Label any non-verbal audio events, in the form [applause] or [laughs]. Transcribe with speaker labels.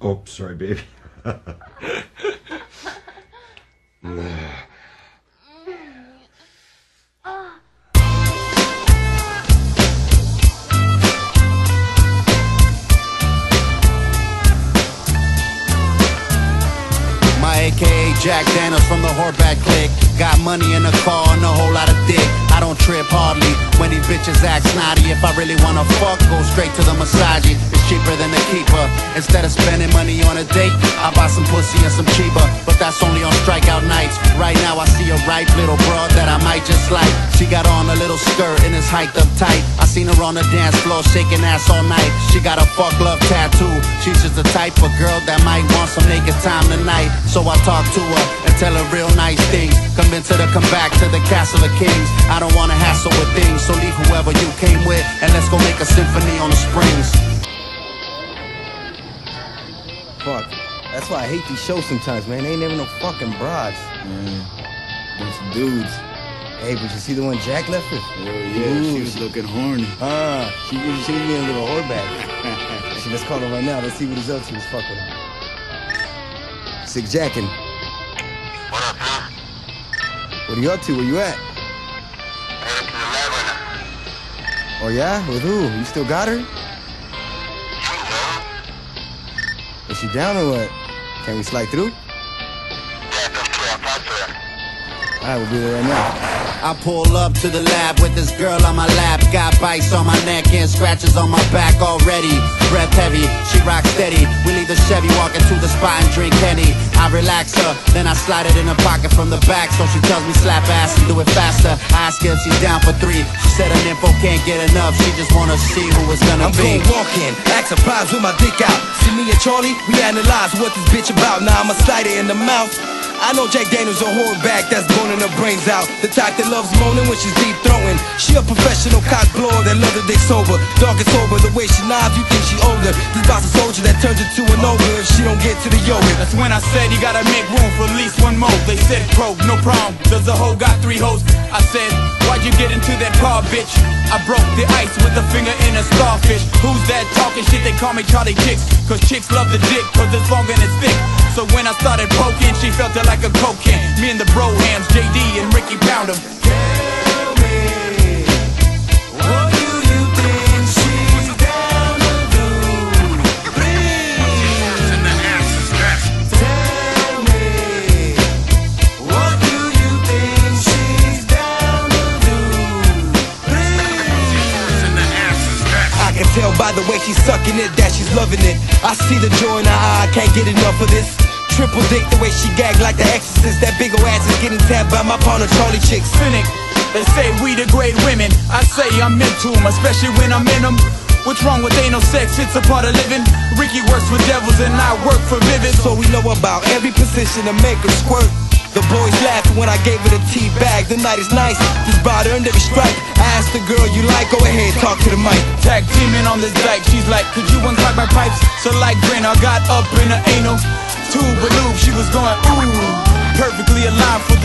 Speaker 1: Oh, sorry, baby.
Speaker 2: My AKA Jack Daniels from the Horback clique. Got money in the car and a whole lot of dick. I don't trip hardly when these bitches act snotty. If I really wanna fuck, go straight to the massage. Cheaper than the keeper. Instead of spending money on a date, I buy some pussy and some cheaper. But that's only on strikeout nights. Right now I see a ripe little broad that I might just like. She got on a little skirt and it's hiked up tight. I seen her on the dance floor shaking ass all night. She got a fuck love tattoo. She's just the type of girl that might want some naked time tonight. So I talk to her and tell her real nice things. Convince her to come back to the castle of kings. I don't wanna hassle with things, so leave whoever you came with and let's go make a symphony on the springs.
Speaker 3: Fuck. That's why I hate these shows sometimes, man. They ain't never no fucking broads.
Speaker 4: Man, bunch dudes.
Speaker 3: Hey, but you see the one Jack left with?
Speaker 4: Oh yeah, she was looking horny.
Speaker 3: Ah, she was she was being a little whoreback. [laughs] Actually, let's call her right now. Let's see what he's up to. Let's fuck with him. Sick Jacken.
Speaker 5: What up, huh?
Speaker 3: What are you up to? Where you at?
Speaker 5: Headed to the lab right now.
Speaker 3: Oh yeah? With who? You still got her? Is she down or what? Can we slide through?
Speaker 5: Yeah, that's true. I'll talk to her.
Speaker 3: Alright, we'll be there right now.
Speaker 2: I pull up to the lab with this girl on my lap. Got bites on my neck and scratches on my back already. Breath heavy, she rocks steady. We leave the Chevy, walking to the spot and drink Henny. I relax her, then I slide it in her pocket from the back. So she tells me slap ass and do it faster. I ask her if she's down for three. She said her info can't get enough. She just wanna see who it's gonna
Speaker 6: I'm
Speaker 2: be.
Speaker 6: gon' walk in, act surprised with my dick out. See me and Charlie, we analyze what this bitch about. Now I'ma slide it in the mouth. I know Jack Daniels a whore back that's boning her brains out. The type that loves moaning when she's deep throwing. A professional cock blower that loves the dick sober. Dog is sober, the way she nods, you think she older. This boss a soldier that turns into an ogre if she don't get to the yoga.
Speaker 7: That's when I said you gotta make room for at least one more. They said pro, no problem. Does the hoe got three hoes? I said, why'd you get into that car, bitch? I broke the ice with a finger in a starfish. Who's that talking shit? They call me Charlie Chicks. Cause chicks love the dick, cause it's long and it's thick. So when I started poking, she felt it like a can. Me and the bro hams, JD and Ricky pound
Speaker 6: by the way she's sucking it that she's loving it. I see the joy in her eye, I can't get enough of this. Triple dick, the way she gag like the exorcist. That big ol' ass is getting tapped by my partner Charlie Chick
Speaker 7: cynic. They say we degrade women. I say I'm into 'em, especially when I'm in 'em. What's wrong with anal sex? It's a part of living. Ricky works for devils and I work for Vivid.
Speaker 6: So we know about every position to make her squirt. The boys laughed when I gave her the tea bag. The night is nice, just brought her under the stripe. I asked the girl you like, go ahead, talk to the mic.
Speaker 7: Tag teaming on this dyke. She's like, could you unclog my pipes? So like grin, I got up in her anal. Tube lube, she was going ooh. Perfectly aligned for